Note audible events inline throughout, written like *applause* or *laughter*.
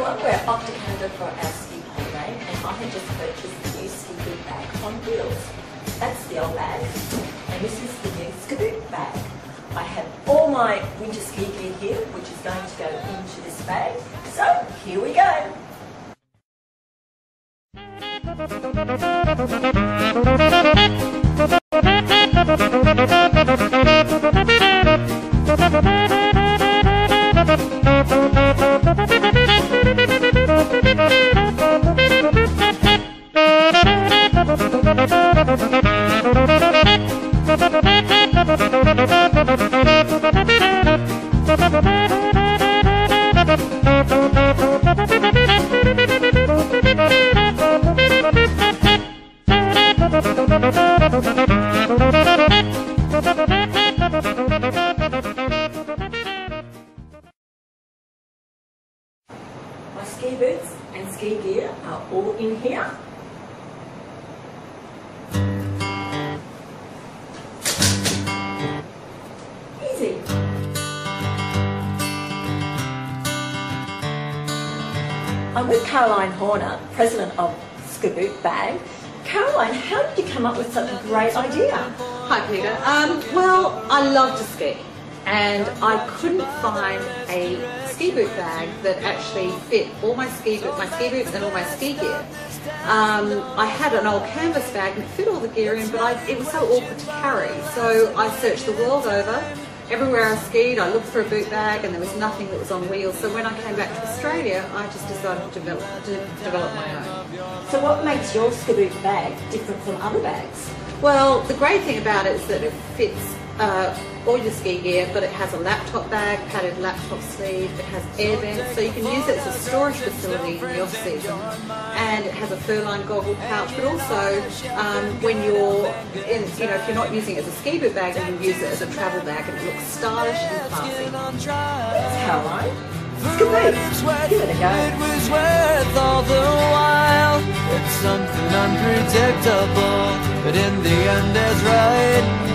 we're off to Canada for our ski holiday and I had just purchased the new ski boot bag on wheels. That's the old bag and this is the new Skboot bag. I have all my winter ski gear here which is going to go into this bag. So here we go. *laughs* My ski boots and ski gear are all in here. I'm with Caroline Horner, president of Skboot Bag. Caroline, how did you come up with such a great idea? Hi Peta. Um, well, I love to ski and I couldn't find a ski boot bag that actually fit all my ski boots, my ski boots and all my ski gear. Um, I had an old canvas bag that fit all the gear in, but I, it was so awkward to carry. So I searched the world over. Everywhere I skied, I looked for a boot bag, and there was nothing that was on wheels. So when I came back to Australia, I just decided to develop, to develop my own. So what makes your Skboot bag different from other bags? Well, the great thing about it is that it fits uh, all your ski gear, but it has a laptop bag, padded laptop sleeve, it has air vents, so you can use it as a storage facility in the off season. And it has a fur-lined goggle pouch, but also um, when you're in, you know, if you're not using it as a ski boot bag, you can use it as a travel bag, and it looks stylish and classy. Thanks, Caroline. Skboot. Give it a go. It was worth all the while. It's something unpredictable, but in the end it's right.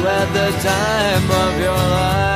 You had the time of your life.